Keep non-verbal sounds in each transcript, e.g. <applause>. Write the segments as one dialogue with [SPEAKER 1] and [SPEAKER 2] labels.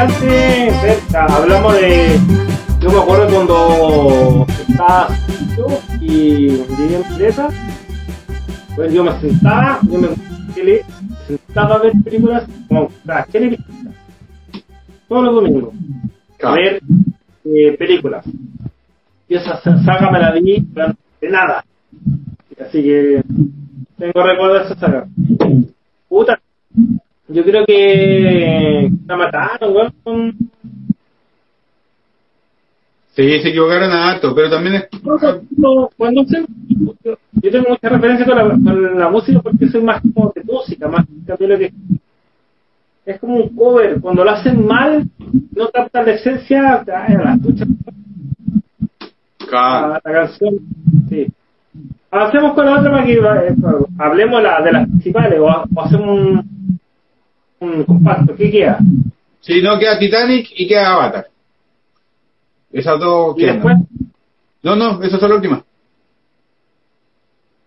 [SPEAKER 1] adelante, hablamos de. Yo me acuerdo cuando estaba y vivía en Pileta, pues yo me sentaba, yo me sentaba a ver películas como la televisión todos los domingos a ver eh, películas. Y esa saga me la vi de nada. Así que tengo recuerdo de esa saga. Puta, yo creo que la mataron, weón.
[SPEAKER 2] Sí, se equivocaron a harto, pero también es...
[SPEAKER 1] cuando se, yo tengo mucha referencia con la, con la música porque soy más como de música, más que lo que es como un cover. Cuando lo hacen mal, no captan la esencia, la escucha. La, canción, sí. Hacemos con la otra para que eh, hablemos la, de las principales o, hacemos un, un compacto. ¿Qué queda?
[SPEAKER 2] Sí, no, queda Titanic y queda Avatar. Esas dos
[SPEAKER 1] ¿Y después?
[SPEAKER 2] No, no, esas son las últimas.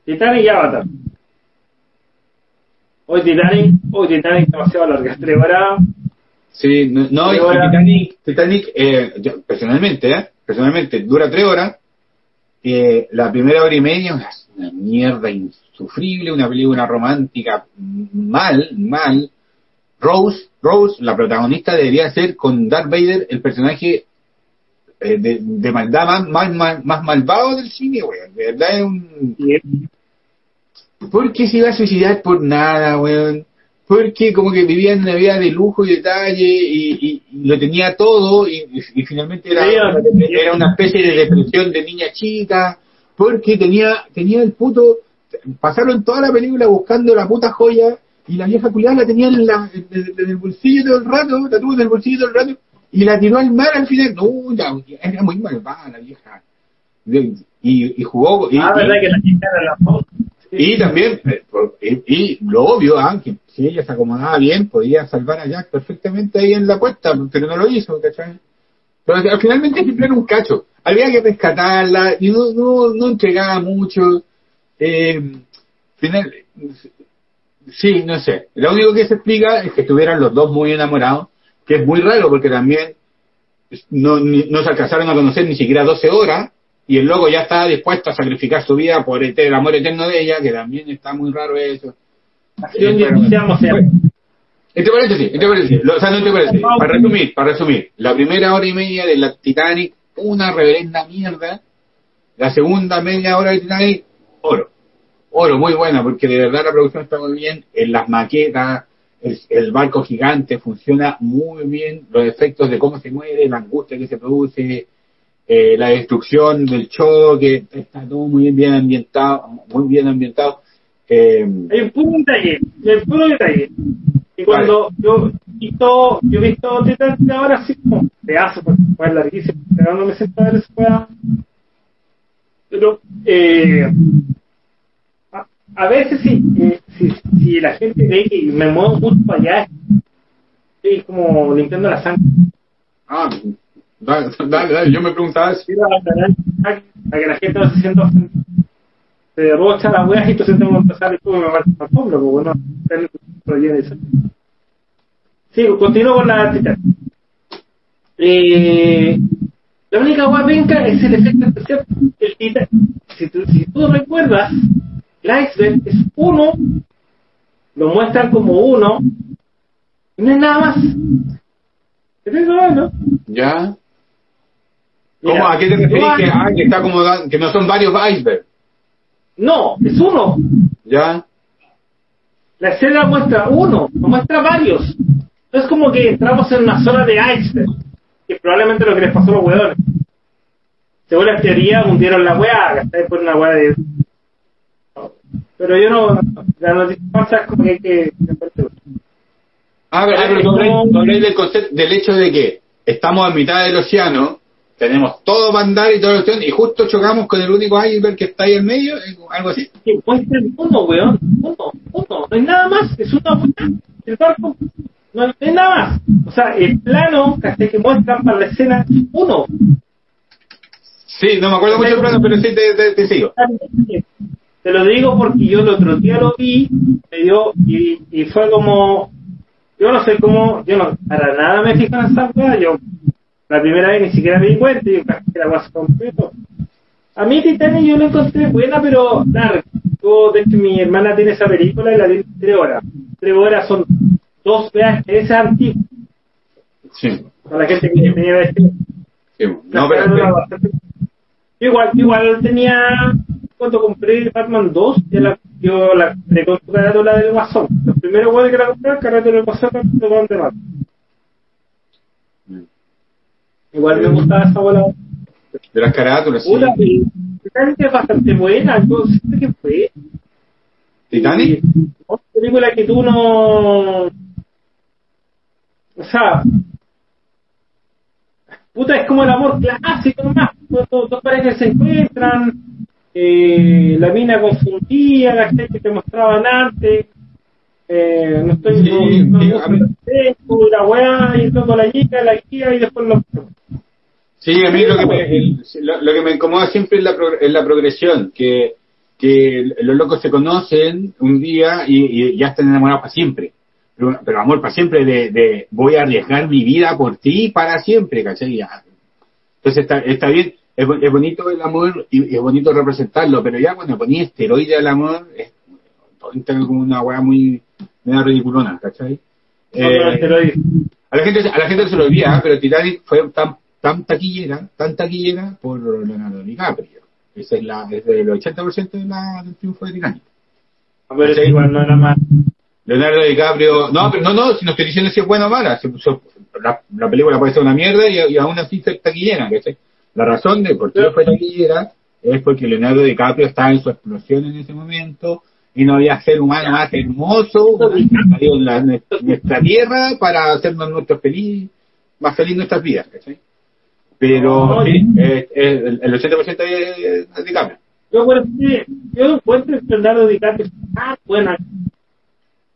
[SPEAKER 1] Titanic y Avatar. Hoy Titanic, hoy Titanic demasiado larga, <laughs> tres horas.
[SPEAKER 2] Sí, no, no Titanic, Titanic eh, personalmente, eh, personalmente, dura tres horas. Eh, la primera hora y media es una mierda insufrible, una película romántica mal, mal. Rose, Rose, la protagonista debería ser con Darth Vader el personaje eh, de, de, maldad más, más, más, malvado del cine, güey. De verdad es un... ¿Por qué se iba a suicidar por nada, weón? Porque como que vivía en una vida de lujo y detalle y, lo tenía todo y, finalmente era, era una especie de depresión de niña chica. Porque tenía, tenía el puto... Pasaron toda la película buscando la puta joya y la vieja culiada la tenía en, la, en, el bolsillo todo el rato, la tuvo en el bolsillo todo el rato y la tiró al mar al final. No, ya, era muy malvada la vieja. Y, y jugó. Y,
[SPEAKER 1] ah, verdad que la vieja era la
[SPEAKER 2] y también, eh, y, lo obvio, ah, que si ella se acomodaba bien, podía salvar a Jack perfectamente ahí en la puerta, pero no lo hizo, ¿cachai? Pero finalmente siempre era un cacho. Había que rescatarla y no, no, no entregaba mucho. Eh, final, sí, no sé. Lo único que se explica es que estuvieran los dos muy enamorados, que es muy raro porque también no, no se alcanzaron a conocer ni siquiera 12 horas y el loco ya está dispuesto a sacrificar su vida por el, amor eterno de ella, que también está muy raro eso.
[SPEAKER 1] ¿Qué
[SPEAKER 2] te parece? Sí, te parece? O sea, no te parece. Para resumir, para resumir, la primera hora y media de la Titanic, una reverenda mierda. La segunda media hora de Titanic, oro. Oro, muy buena, porque de verdad la producción está muy bien. En las maquetas, el, el, barco gigante funciona muy bien. Los efectos de cómo se mueve, la angustia que se produce, eh, la destrucción del choque, está todo muy bien ambientado, muy bien ambientado.
[SPEAKER 1] Eh, hay un puro detalle, hay un puro detalle. Y cuando yo he visto, yo he visto Titanic ahora así como pedazo, porque fue larguísimo, pero no me siento a ver eso pueda. Pero eh, a, veces sí, eh, si, si la gente ve que me muevo mucho para allá, estoy como limpiando la sangre.
[SPEAKER 2] Ah, Dale, dale, Yo me preguntaba si.
[SPEAKER 1] Para que la gente no se sienta Se derrocha las weas y entonces tengo que empezar y tú me parece más cómodo, porque bueno, Sí, continúo con la tita. Eh, la única wea venga es el efecto especial. El tita, si tú, si tú recuerdas, el iceberg es uno, lo muestran como uno, y no es nada más. ¿Es eso, no?
[SPEAKER 2] Ya. ¿Cómo? ¿A qué te refieres que, ah, que, está como, que no son varios icebergs?
[SPEAKER 1] No, es uno.
[SPEAKER 2] Ya.
[SPEAKER 1] La escena muestra uno, no muestra varios. Es como que entramos en una zona de iceberg, que probablemente lo que les pasó a los hueones. Según la teoría, hundieron la weá, gasté por una weá de. Pero yo no. La noticia falsa es como que hay que.
[SPEAKER 2] Ah, pero, pero del, concepto, del hecho de que estamos a mitad del océano tenemos todo para andar y toda la opción, y justo chocamos con el único iceberg que está ahí en medio, algo así.
[SPEAKER 1] Sí, puede ser uno, weón, uno, uno, no hay nada más, es una weón, el barco, no hay, nada más. O sea, el plano que muestran para la escena, uno.
[SPEAKER 2] Sí, no me acuerdo mucho del plano, pero sí te, te, sigo.
[SPEAKER 1] Te lo digo porque yo el otro día lo vi, me dio, y, y fue como, yo no sé cómo, yo no, para nada me fijo en esa weá, yo la primera vez ni siquiera me di cuenta, yo casi la completo. A mí Titanic yo la encontré buena, pero larga. Yo, de hecho, mi hermana tiene esa película y la tiene tres horas. Tres horas son dos veas que es antiguo.
[SPEAKER 2] Sí.
[SPEAKER 1] Para la gente que tenía este.
[SPEAKER 2] sí. No, pero,
[SPEAKER 1] Igual, igual tenía, cuando compré Batman 2, ya la, yo la compré con su carátula del Guasón. Los primeros que la compré, el carátula del Guasón, de Batman. Igual me gustaba esa bola.
[SPEAKER 2] de las carátulas, sí.
[SPEAKER 1] Una Titanic es bastante buena, yo sé que fue.
[SPEAKER 2] ¿Titanic?
[SPEAKER 1] Otra película que tú no. O sea. Puta, es como el amor clásico nomás. Cuando dos parejas se encuentran, eh, la mina confundía, la gente que te mostraban antes. Eh, no estoy.
[SPEAKER 2] Sí,
[SPEAKER 1] no, no, la weá, y luego la chica, la guía, y después lo.
[SPEAKER 2] Sí, a mí lo que me, el- lo, lo que me incomoda siempre es la, pro- es la progresión, que, que los locos se conocen un día y, y ya están enamorados para siempre. Pero, pero amor para siempre de, de voy a arriesgar mi vida por ti para siempre, ¿cachai? Entonces está, está bien, es, es bonito el amor y, es bonito representarlo, pero ya cuando ponía esteroide al amor, es como una weá muy, media ridiculona, ¿cachai? Eh, a la gente, a la gente se lo olvida, pero Titanic fue tan, tan taquillera, tan taquillera por Leonardo DiCaprio. Esa es la, es del 80% de la, del triunfo de Titanic.
[SPEAKER 1] A ver,
[SPEAKER 2] Sí.
[SPEAKER 1] igual no era más.
[SPEAKER 2] Leonardo DiCaprio, no, pero no, no, si no estoy diciendo si es buena o mala, la, la película puede ser una mierda y, y aún así fue taquillera, ¿cachai? La razón de por qué fue taquillera es porque Leonardo DiCaprio estaba en su explosión en ese momento y no había ser humano más hermoso en, la- nuestra tierra para hacernos nuestros feliz, más feliz nuestras vidas, ¿cachai? Pero sí, eh, eh, el, el 80% es de DiCaprio.
[SPEAKER 1] Yo, bueno, sí, yo encuentro que Leonardo DiCaprio ah, buena.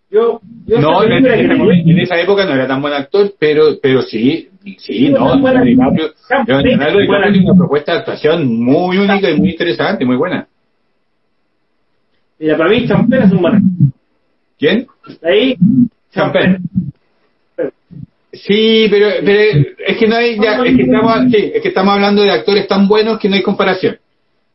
[SPEAKER 1] Yo, yo
[SPEAKER 2] No, en, en- en esa época no era tan buen actor, pero pero sí, sí, no. Leonardo DiCaprio, tiene una propuesta de actuación muy única y muy interesante, muy buena.
[SPEAKER 1] Mira, para mí Champagne es un buen actor.
[SPEAKER 2] ¿Quién?
[SPEAKER 1] Ahí,
[SPEAKER 2] Champagne. Sí, pero, pero es que no hay, ya, es que estamos, sí, es que estamos hablando de actores tan buenos que no hay comparación.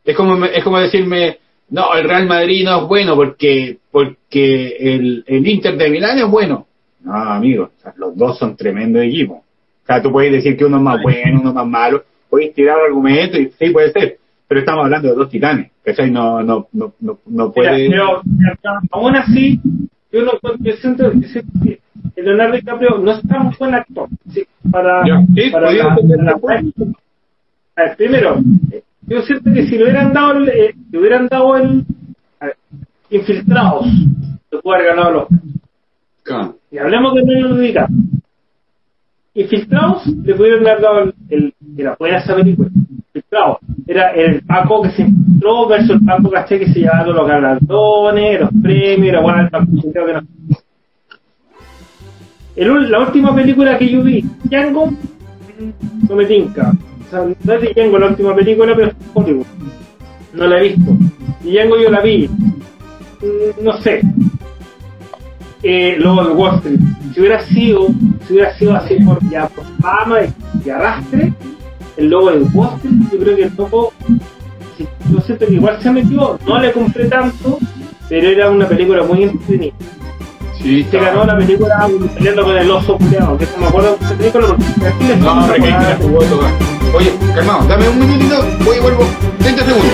[SPEAKER 2] Es como, es como decirme, no, el Real Madrid no es bueno porque, porque el, el Inter de Milán es bueno. No, amigo, o sea, los dos son tremendos equipos. O sea, tú puedes decir que uno es más bueno, uno es más malo, puedes tirar argumentos y sí, puede ser, pero estamos hablando de dos titanes, ¿cachai? No, no, no, no, no puede...
[SPEAKER 1] pero, pero aún así, yo no yo siento, yo siento que Leonardo DiCaprio no es tan buen actor. Sí, para,
[SPEAKER 2] sí,
[SPEAKER 1] para la, para la- primero, yo siento que si le hubieran dado el, eh, le hubieran dado el ver, infiltrados, le pudo haber ganado los
[SPEAKER 2] Claro.
[SPEAKER 1] Y hablemos de Leonardo DiCaprio. Infiltrados le pudieron haber dado el, el era buena esa película. Infiltrados. Era el Paco que se infiltró versus el Paco caché que se llevaba todos los galardones, los premios, era bueno el Paco que no. El la última película que yo vi, Django, no me tinca. No es de Django la última película, pero es Hollywood. No la he visto. Django yo la vi. Mm, No sé eh, Lobo de Wall Street. Si hubiera sido, si hubiera sido así por, ya, por fama y, arrastre, el Lobo de Wall Street, yo creo que el loco, si, yo siento que igual se metió, no le compré tanto, pero era una película muy entretenida.
[SPEAKER 2] Sí,
[SPEAKER 1] Se ganó la película peleando con el oso culeado, que no me acuerdo de esa película porque le
[SPEAKER 2] No, jugó todo. Oye, calmado, dame un minutito, voy y vuelvo. 30 segundos.